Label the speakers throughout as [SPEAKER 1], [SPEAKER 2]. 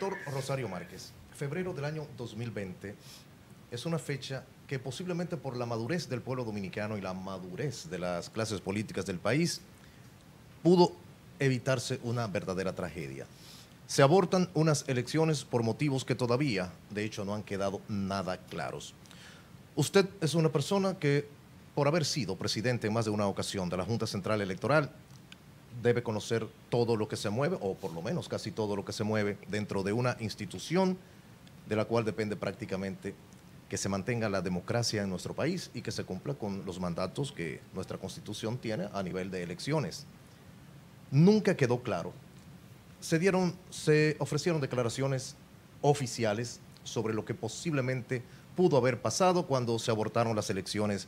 [SPEAKER 1] Doctor Rosario Márquez, febrero del año 2020 es una fecha que posiblemente por la madurez del pueblo dominicano y la madurez de las clases políticas del país, pudo evitarse una verdadera tragedia. Se abortan unas elecciones por motivos que todavía, de hecho, no han quedado nada claros. Usted es una persona que, por haber sido presidente en más de una ocasión de la Junta Central Electoral, debe conocer todo lo que se mueve, o por lo menos casi todo lo que se mueve dentro de una institución de la cual depende prácticamente que se mantenga la democracia en nuestro país y que se cumpla con los mandatos que nuestra constitución tiene a nivel de elecciones. Nunca quedó claro. Se, dieron, se ofrecieron declaraciones oficiales sobre lo que posiblemente pudo haber pasado cuando se abortaron las elecciones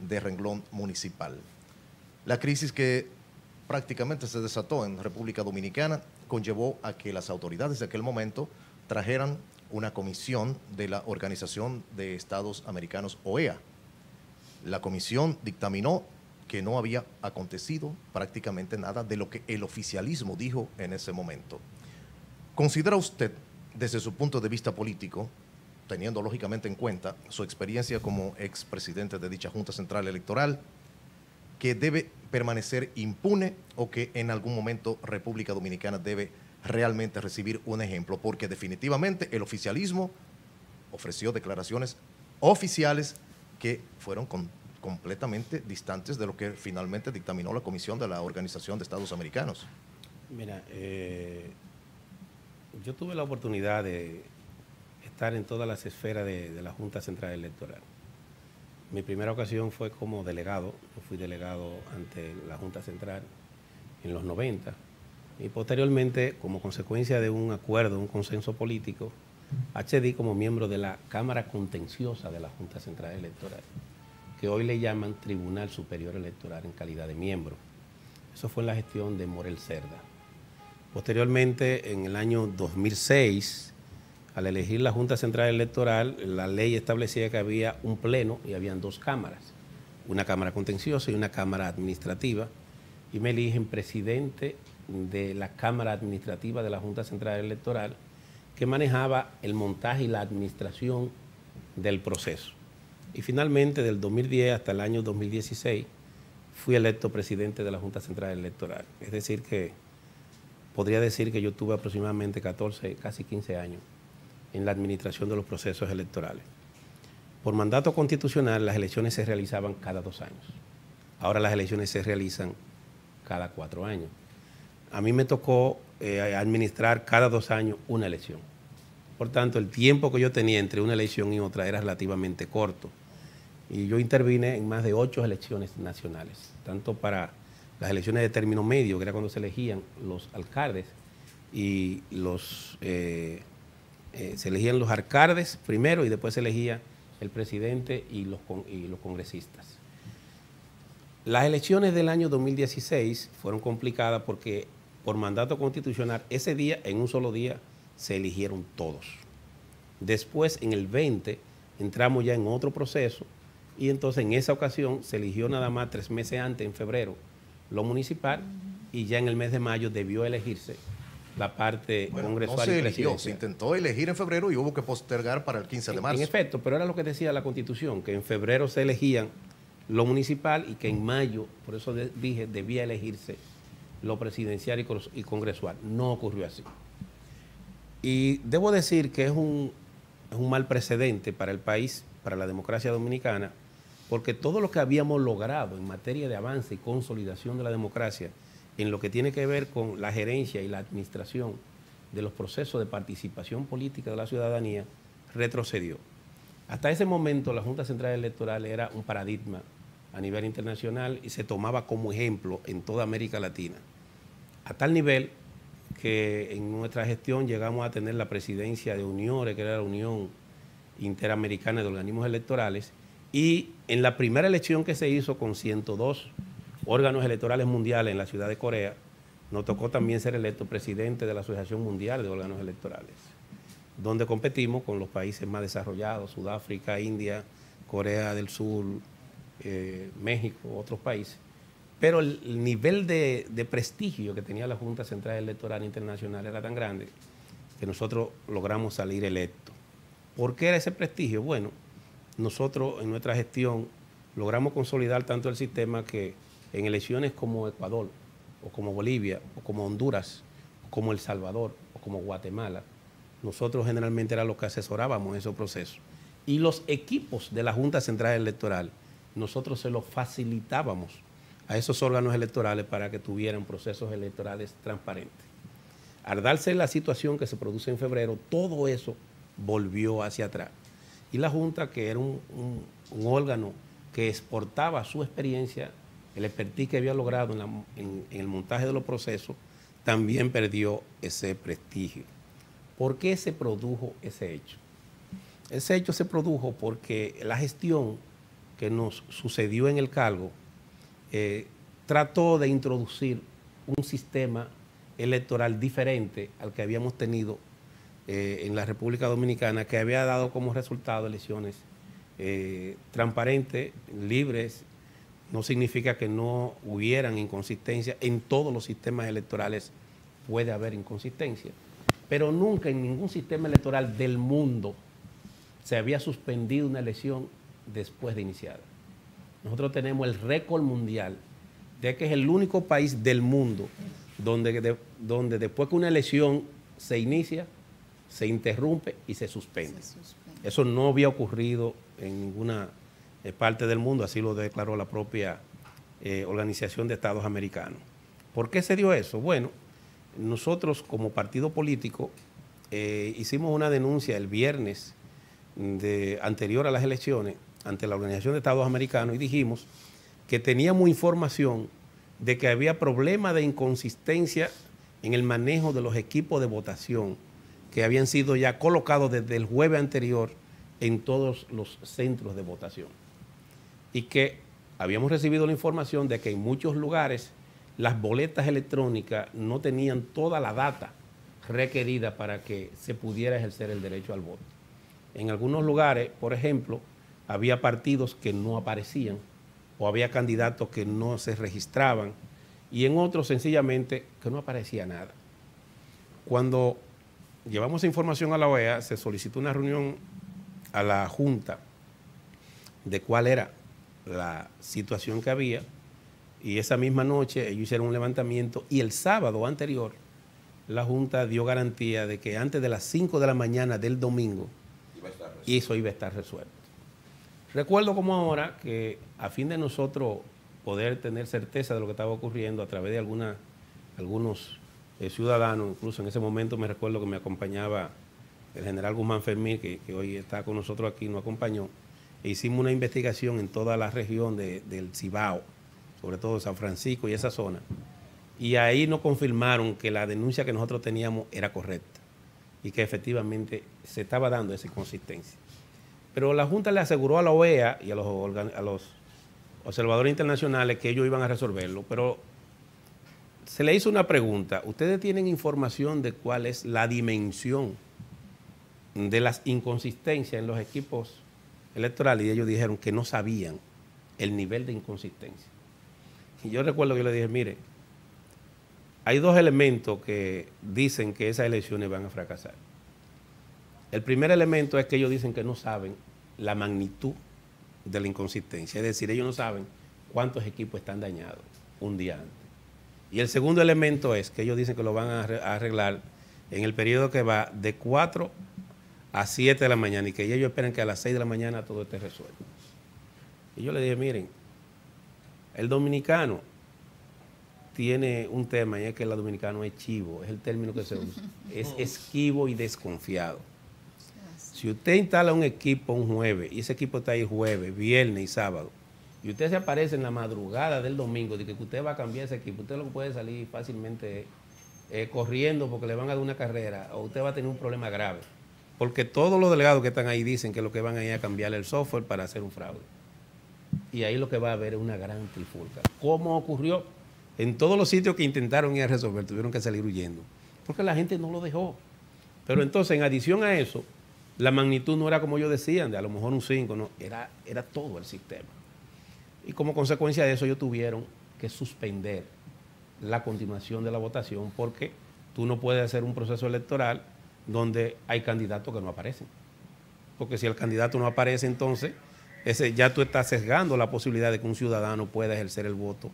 [SPEAKER 1] de renglón municipal. La crisis que prácticamente se desató en República Dominicana conllevó a que las autoridades de aquel momento trajeran una comisión de la Organización de Estados Americanos, OEA. La comisión dictaminó que no había acontecido prácticamente nada de lo que el oficialismo dijo en ese momento. ¿Considera usted, desde su punto de vista político, teniendo lógicamente en cuenta su experiencia como expresidente de dicha Junta Central Electoral, que debe permanecer impune o que en algún momento República Dominicana debe realmente recibir un ejemplo, porque definitivamente el oficialismo ofreció declaraciones oficiales que fueron completamente distantes de lo que finalmente dictaminó la Comisión de la Organización de Estados Americanos.
[SPEAKER 2] Mira, eh, yo tuve la oportunidad de estar en todas las esferas de, de, la Junta Central Electoral. Mi primera ocasión fue como delegado, yo fui delegado ante la Junta Central en los 90 y posteriormente, como consecuencia de un acuerdo, un consenso político, accedí como miembro de la Cámara Contenciosa de la Junta Central Electoral, que hoy le llaman Tribunal Superior Electoral en calidad de miembro. Eso fue en la gestión de Morel Cerda. Posteriormente, en el año 2006, al elegir la Junta Central Electoral, la ley establecía que había un pleno y habían dos cámaras, una Cámara Contenciosa y una Cámara Administrativa, y me eligen presidente de la Cámara Administrativa de la Junta Central Electoral que manejaba el montaje y la administración del proceso. Y finalmente, del 2010 hasta el año 2016, fui electo presidente de la Junta Central Electoral. Es decir, que podría decir que yo tuve aproximadamente 14, casi 15 años en la administración de los procesos electorales. Por mandato constitucional, las elecciones se realizaban cada dos años. Ahora las elecciones se realizan cada cuatro años a mí me tocó eh, administrar cada dos años una elección. Por tanto, el tiempo que yo tenía entre una elección y otra era relativamente corto. Y yo intervine en más de ocho elecciones nacionales, tanto para las elecciones de término medio, que era cuando se elegían los alcaldes, y los, eh, eh, se elegían los alcaldes primero y después se elegía el presidente y los, y los congresistas. Las elecciones del año 2016 fueron complicadas porque por mandato constitucional, ese día, en un solo día, se eligieron todos. Después, en el 20, entramos ya en otro proceso y entonces en esa ocasión se eligió nada más tres meses antes, en febrero, lo municipal y ya en el mes de mayo debió elegirse la parte congresual
[SPEAKER 1] no se eligió, se intentó elegir en febrero y hubo que postergar para el 15 de marzo.
[SPEAKER 2] En, efecto, pero era lo que decía la Constitución, que en febrero se elegían lo municipal y que en mayo, por eso dije, debía elegirse lo presidencial y congresual. No ocurrió así. Y debo decir que es un, es un mal precedente para el país, para la democracia dominicana, porque todo lo que habíamos logrado en materia de avance y consolidación de la democracia, en lo que tiene que ver con la gerencia y la administración de los procesos de participación política de la ciudadanía, retrocedió. Hasta ese momento la Junta Central Electoral era un paradigma a nivel internacional y se tomaba como ejemplo en toda América Latina a tal nivel que en nuestra gestión llegamos a tener la presidencia de UNIORE, que era la Unión Interamericana de Organismos Electorales, y en la primera elección que se hizo con 102 órganos electorales mundiales en la ciudad de Corea, nos tocó también ser electo presidente de la Asociación Mundial de Órganos Electorales, donde competimos con los países más desarrollados, Sudáfrica, India, Corea del Sur, eh, México, otros países pero el, nivel de, prestigio que tenía la Junta Central Electoral Internacional era tan grande que nosotros logramos salir electos. ¿Por qué era ese prestigio? Bueno, nosotros en nuestra gestión logramos consolidar tanto el sistema que en elecciones como Ecuador, o como Bolivia, o como Honduras, o como El Salvador, o como Guatemala, nosotros generalmente era los que asesorábamos esos procesos. Y los equipos de la Junta Central Electoral, nosotros se los facilitábamos a esos órganos electorales para que tuvieran procesos electorales transparentes. Al darse la situación que se produce en febrero, todo eso volvió hacia atrás. Y la Junta, que era un, órgano que exportaba su experiencia, el expertise que había logrado en, el montaje de los procesos, también perdió ese prestigio. ¿Por qué se produjo ese hecho? Ese hecho se produjo porque la gestión que nos sucedió en el cargo eh, trató de introducir un sistema electoral diferente al que habíamos tenido eh, en la República Dominicana, que había dado como resultado elecciones eh, transparentes, libres. No significa que no hubieran inconsistencias. En todos los sistemas electorales puede haber inconsistencia. Pero nunca en ningún sistema electoral del mundo se había suspendido una elección después de iniciada. Nosotros tenemos el récord mundial de que es el único país del mundo donde, donde después que una elección se inicia, se interrumpe y se suspende. Eso no había ocurrido en ninguna eh, parte del mundo, así lo declaró la propia eh, Organización de Estados Americanos. ¿Por qué se dio eso? Bueno, nosotros como partido político eh, hicimos una denuncia el viernes anterior a las elecciones ante la Organización de Estados Americanos y dijimos que teníamos información de que había problemas de inconsistencia en el manejo de los equipos de votación que habían sido ya colocados desde el jueves anterior en todos los centros de votación. Y que habíamos recibido la información de que en muchos lugares las boletas electrónicas no tenían toda la data requerida para que se pudiera ejercer el derecho al voto. En algunos lugares, por ejemplo, había partidos que no aparecían o había candidatos que no se registraban y en otros sencillamente que no aparecía nada. Cuando llevamos información a la OEA, se solicitó una reunión a la Junta de cuál era la situación que había y esa misma noche ellos hicieron un levantamiento y el sábado anterior la Junta dio garantía de que antes de las 5 de la mañana del domingo eso iba a estar resuelto. Recuerdo como ahora que a fin de nosotros poder tener certeza de lo que estaba ocurriendo a través de alguna, algunos eh, ciudadanos, incluso en ese momento me recuerdo que me acompañaba el general Guzmán Fermín, que, hoy está con nosotros aquí, nos acompañó, e hicimos una investigación en toda la región del Cibao, sobre todo San Francisco y esa zona, y ahí nos confirmaron que la denuncia que nosotros teníamos era correcta y que efectivamente se estaba dando esa inconsistencia. Pero la Junta le aseguró a la OEA y a los observadores internacionales que ellos iban a resolverlo, pero se le hizo una pregunta. ¿Ustedes tienen información de cuál es la dimensión de las inconsistencias en los equipos electorales? Y ellos dijeron que no sabían el nivel de inconsistencia. Y yo recuerdo que yo le dije, mire, hay dos elementos que dicen que esas elecciones van a fracasar. El primer elemento es que ellos dicen que no saben la magnitud de la inconsistencia, es decir, ellos no saben cuántos equipos están dañados un día antes. Y el segundo elemento es que ellos dicen que lo van a arreglar en el periodo que va de 4 a 7 de la mañana y que ellos esperan que a las 6 de la mañana todo esté resuelto. Y yo le dije, miren, el dominicano tiene un tema y es que el dominicano es chivo, es el término que se usa. Es esquivo y desconfiado. Si usted instala un equipo un jueves y ese equipo está ahí jueves, viernes y sábado, y usted se aparece en la madrugada del domingo de que usted va a cambiar ese equipo, usted lo puede salir fácilmente eh, corriendo porque le van a dar una carrera o usted va a tener un problema grave. Porque todos los delegados que están ahí dicen que lo que van a ir a cambiar el software para hacer un fraude. Y ahí lo que va a haber es una gran trifulca. ¿Cómo ocurrió? En todos los sitios que intentaron ir a resolver, tuvieron que salir huyendo, porque la gente no lo dejó. Pero entonces, en adición a eso, la magnitud no era como yo decían, de a lo mejor un 5, no, era, era todo el sistema. Y como consecuencia de eso, ellos tuvieron que suspender la continuación de la votación porque tú no puedes hacer un proceso electoral donde hay candidatos que no aparecen. Porque si el candidato no aparece, entonces ese, ya tú estás sesgando la posibilidad de que un ciudadano pueda ejercer el voto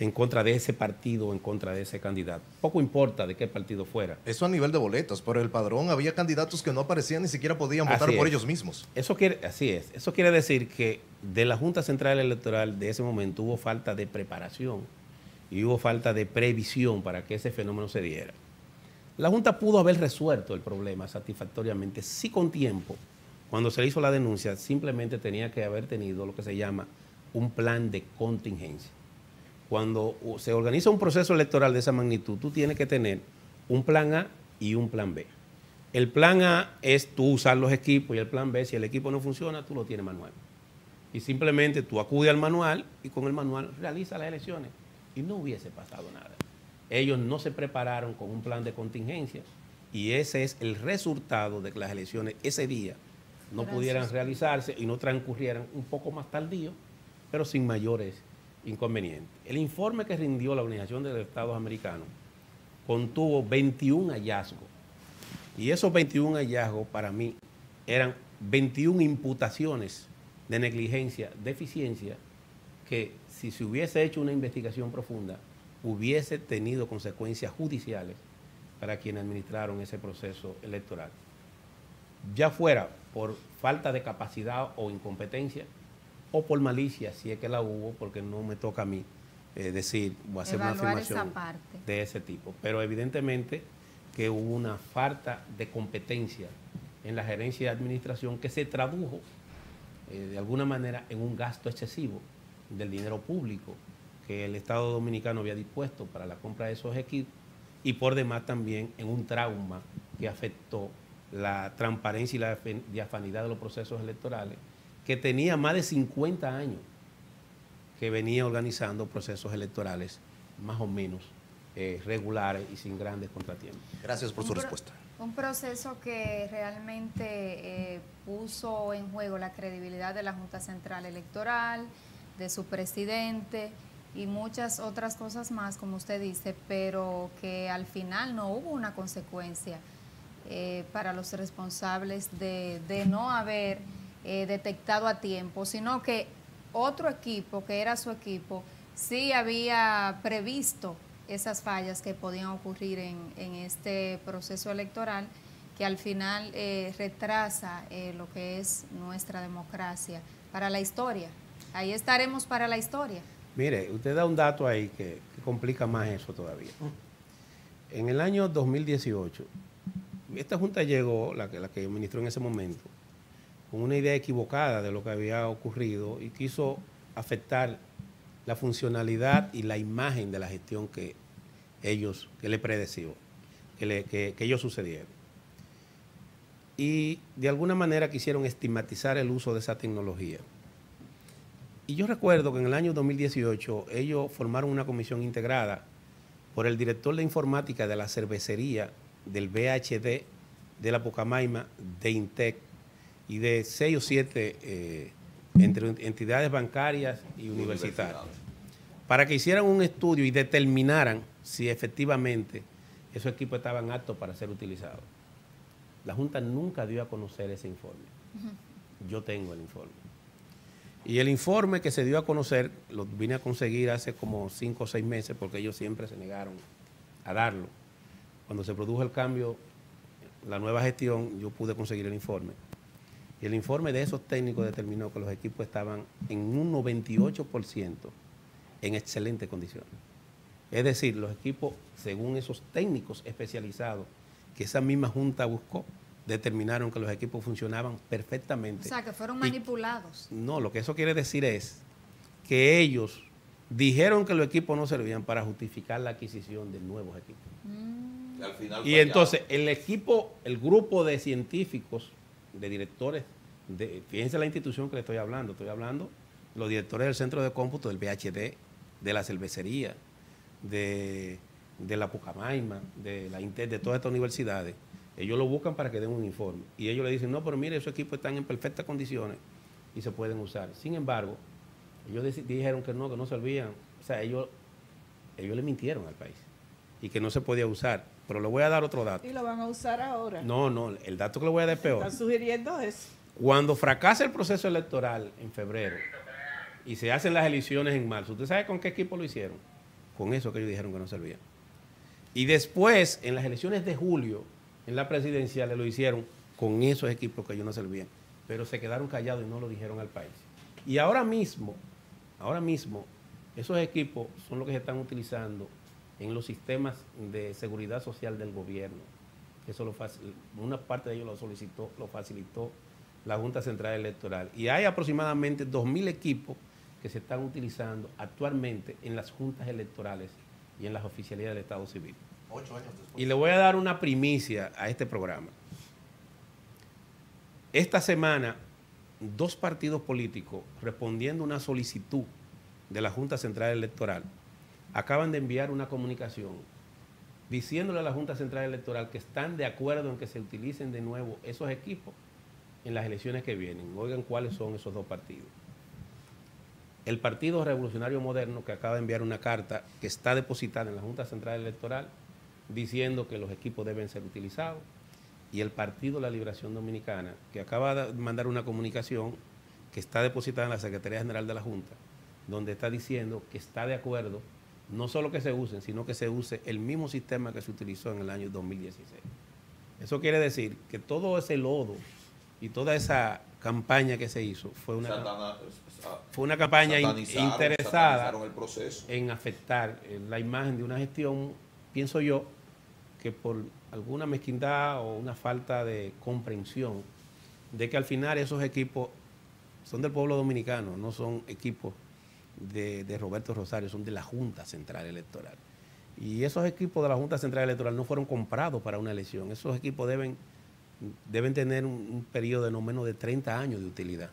[SPEAKER 2] en contra de ese partido o en contra de ese candidato. Poco importa de qué partido fuera.
[SPEAKER 1] Eso a nivel de boletos, pero el padrón había candidatos que no aparecían ni siquiera podían votar por ellos mismos.
[SPEAKER 2] Eso quiere, así es. Eso quiere decir que de la Junta Central Electoral de ese momento hubo falta de preparación y hubo falta de previsión para que ese fenómeno se diera. La Junta pudo haber resuelto el problema satisfactoriamente, sí con tiempo. Cuando se hizo la denuncia, simplemente tenía que haber tenido lo que se llama un plan de contingencia cuando se organiza un proceso electoral de esa magnitud, tú tienes que tener un plan A y un plan B. El plan A es tú usar los equipos y el plan B, si el equipo no funciona, tú lo tienes manual. Y simplemente tú acudes al manual y con el manual realiza las elecciones. Y no hubiese pasado nada. Ellos no se prepararon con un plan de contingencia y ese es el resultado de que las elecciones ese día no pudieran realizarse y no transcurrieran un poco más tardío, pero sin mayores inconveniente. El informe que rindió la Organización de los Estados Americanos contuvo 21 hallazgos. Y esos 21 hallazgos para mí eran 21 imputaciones de negligencia, deficiencia, que si se hubiese hecho una investigación profunda, hubiese tenido consecuencias judiciales para quienes administraron ese proceso electoral. Ya fuera por falta de capacidad o incompetencia, o por malicia, si es que la hubo, porque no me toca a mí eh, decir o hacer una afirmación de ese tipo. Pero evidentemente que hubo una falta de competencia en la gerencia de administración que se tradujo eh, de alguna manera en un gasto excesivo del dinero público que el Estado Dominicano había dispuesto para la compra de esos equipos y por demás también en un trauma que afectó la transparencia y la diafanidad de los procesos electorales que tenía más de 50 años que venía organizando procesos electorales más o menos eh, regulares y sin grandes contratiempos.
[SPEAKER 1] Gracias por su respuesta.
[SPEAKER 3] Un proceso que realmente eh, puso en juego la credibilidad de la Junta Central Electoral, de su presidente y muchas otras cosas más, como usted dice, pero que al final no hubo una consecuencia eh, para los responsables de, de no haber eh, detectado a tiempo, sino que otro equipo, que era su equipo, sí había previsto esas fallas que podían ocurrir en, este proceso electoral que al final eh, retrasa eh, lo que es nuestra democracia para la historia. Ahí estaremos para la historia.
[SPEAKER 2] Mire, usted da un dato ahí que, complica más eso todavía. En el año 2018, esta junta llegó, la que, la que ministró en ese momento, con una idea equivocada de lo que había ocurrido y quiso afectar la funcionalidad y la imagen de la gestión que ellos, que le predeció, que, que, ellos sucedieron. Y de alguna manera quisieron estigmatizar el uso de esa tecnología. Y yo recuerdo que en el año 2018 ellos formaron una comisión integrada por el director de informática de la cervecería del BHD de la Pocamaima, de INTEC, y de seis o siete eh, entre entidades bancarias y universitarias, para que hicieran un estudio y determinaran si efectivamente esos equipos estaban aptos para ser utilizados. La Junta nunca dio a conocer ese informe. Yo tengo el informe. Y el informe que se dio a conocer lo vine a conseguir hace como cinco o seis meses porque ellos siempre se negaron a darlo. Cuando se produjo el cambio, la nueva gestión, yo pude conseguir el informe. Y el informe de esos técnicos determinó que los equipos estaban en un 98% en excelentes condiciones. Es decir, los equipos, según esos técnicos especializados que esa misma junta buscó, determinaron que los equipos funcionaban perfectamente.
[SPEAKER 3] O sea, que fueron manipulados.
[SPEAKER 2] no, lo que eso quiere decir es que ellos dijeron que los equipos no servían para justificar la adquisición de nuevos equipos. Mm. Y, y entonces el equipo, el grupo de científicos de directores, de, fíjense la institución que le estoy hablando, estoy hablando los directores del centro de cómputo del PhD, de la cervecería, de, la Pucamaima, de la Inter, de todas estas universidades, ellos lo buscan para que den un informe. Y ellos le dicen, no, pero mire, esos equipos están en perfectas condiciones y se pueden usar. Sin embargo, ellos dijeron que no, que no servían. O sea, ellos, ellos le mintieron al país y que no se podía usar. Pero le voy a dar otro dato.
[SPEAKER 4] Y lo van a usar ahora.
[SPEAKER 2] No, no, el dato que le voy a dar es peor.
[SPEAKER 4] Están sugiriendo eso.
[SPEAKER 2] Cuando fracasa el proceso electoral en febrero y se hacen las elecciones en marzo, ¿usted sabe con qué equipo lo hicieron? Con eso que ellos dijeron que no servía. Y después, en las elecciones de julio, en la presidencial, lo hicieron con esos equipos que ellos no servían. Pero se quedaron callados y no lo dijeron al país. Y ahora mismo, ahora mismo, esos equipos son los que se están utilizando en los sistemas de seguridad social del gobierno. Eso lo una parte de ellos lo solicitó, lo facilitó la Junta Central Electoral. Y hay aproximadamente 2.000 equipos que se están utilizando actualmente en las juntas electorales y en las oficialidades del Estado Civil. Y le voy a dar una primicia a este programa. Esta semana, dos partidos políticos, respondiendo a una solicitud de la Junta Central Electoral, acaban de enviar una comunicación diciéndole a la Junta Central Electoral que están de acuerdo en que se utilicen de nuevo esos equipos en las elecciones que vienen. Oigan cuáles son esos dos partidos. El Partido Revolucionario Moderno, que acaba de enviar una carta que está depositada en la Junta Central Electoral, diciendo que los equipos deben ser utilizados, y el Partido de la Liberación Dominicana, que acaba de mandar una comunicación que está depositada en la Secretaría General de la Junta, donde está diciendo que está de acuerdo no solo que se usen, sino que se use el mismo sistema que se utilizó en el año 2016. Eso quiere decir que todo ese lodo y toda esa campaña que se hizo fue una, fue una campaña interesada en afectar eh, la imagen de una gestión, pienso yo, que por alguna mezquindad o una falta de comprensión de que al final esos equipos son del pueblo dominicano, no son equipos de, Roberto Rosario son de la Junta Central Electoral. Y esos equipos de la Junta Central Electoral no fueron comprados para una elección. Esos equipos deben, deben tener un, un periodo de no menos de 30 años de utilidad.